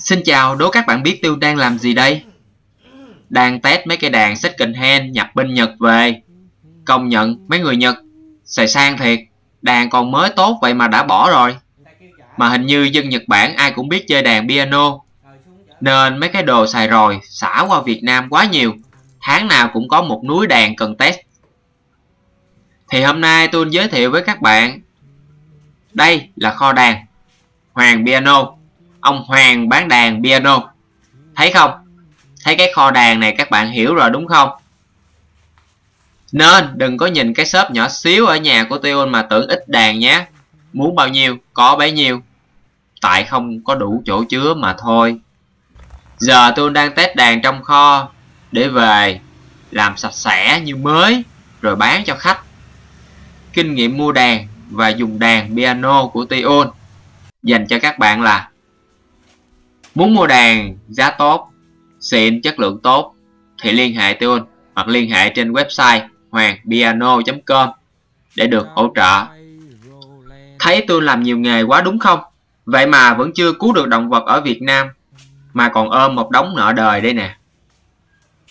Xin chào, đố các bạn biết Tiêu đang làm gì đây? Đang test mấy cây đàn second hand nhập bên Nhật về. Công nhận mấy người Nhật xài sang thiệt, đàn còn mới tốt vậy mà đã bỏ rồi. Mà hình như dân Nhật Bản ai cũng biết chơi đàn piano. Nên mấy cái đồ xài rồi xả qua Việt Nam quá nhiều. Tháng nào cũng có một núi đàn cần test. Thì hôm nay tôi giới thiệu với các bạn Đây là kho đàn Hoàng Piano Ông Hoàng bán đàn piano. Thấy không? Thấy cái kho đàn này các bạn hiểu rồi đúng không? Nên đừng có nhìn cái shop nhỏ xíu ở nhà của Tiêu mà tưởng ít đàn nhé. Muốn bao nhiêu, có bấy nhiêu. Tại không có đủ chỗ chứa mà thôi. Giờ tôi đang test đàn trong kho Để về Làm sạch sẽ như mới, Rồi bán cho khách. Kinh nghiệm mua đàn và dùng đàn piano của Tion Dành cho các bạn là Muốn mua đàn giá tốt, xịn chất lượng tốt Thì liên hệ tôi hoặc liên hệ trên website hoangpiano.com để được hỗ trợ Thấy tôi làm nhiều nghề quá đúng không? Vậy mà vẫn chưa cứu được động vật ở Việt Nam Mà còn ôm một đống nợ đời đây nè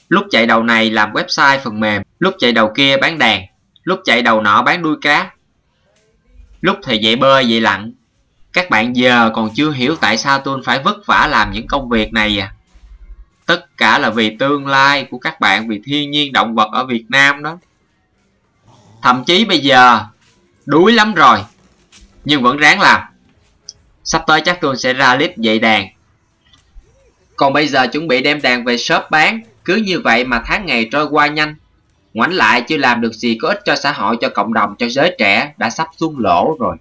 Lúc chạy đầu này làm website phần mềm Lúc chạy đầu kia bán đàn Lúc chạy đầu nọ bán đuôi cá Lúc thì dạy bơi dạy lặn các bạn giờ còn chưa hiểu tại sao tôi phải vất vả làm những công việc này à? Tất cả là vì tương lai của các bạn, Vì thiên nhiên động vật ở Việt Nam đó. Thậm chí bây giờ, Đuối lắm rồi, Nhưng vẫn ráng làm. Sắp tới chắc tôi sẽ ra clip dạy đàn. Còn bây giờ chuẩn bị đem đàn về shop bán, Cứ như vậy mà tháng ngày trôi qua nhanh. Ngoảnh lại chưa làm được gì có ích cho xã hội, cho cộng đồng, cho giới trẻ, đã sắp xuống lỗ rồi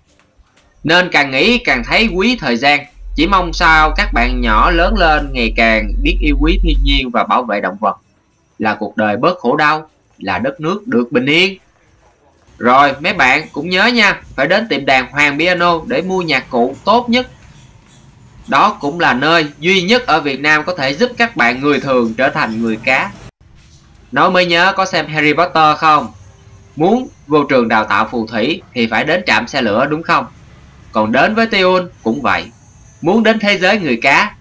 nên càng nghĩ càng thấy quý thời gian. Chỉ mong sao các bạn nhỏ lớn lên ngày càng biết yêu quý thiên nhiên và bảo vệ động vật. Là cuộc đời bớt khổ đau, là đất nước được bình yên. Rồi, mấy bạn cũng nhớ nha, phải đến tiệm đàn Hoàng Piano để mua nhạc cụ tốt nhất. Đó cũng là nơi duy nhất ở Việt Nam có thể giúp các bạn người thường trở thành người cá. Nói mới nhớ có xem Harry Potter không? Muốn vô trường đào tạo phù thủy thì phải đến trạm xe lửa đúng không? Còn đến với Tiun cũng vậy. Muốn đến thế giới người cá,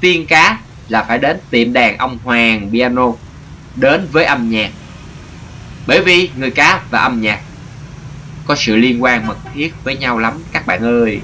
tiên cá là phải đến tiệm đàn ông Hoàng Piano. Đến với âm nhạc. Bởi vì người cá và âm nhạc có sự liên quan mật thiết với nhau lắm các bạn ơi.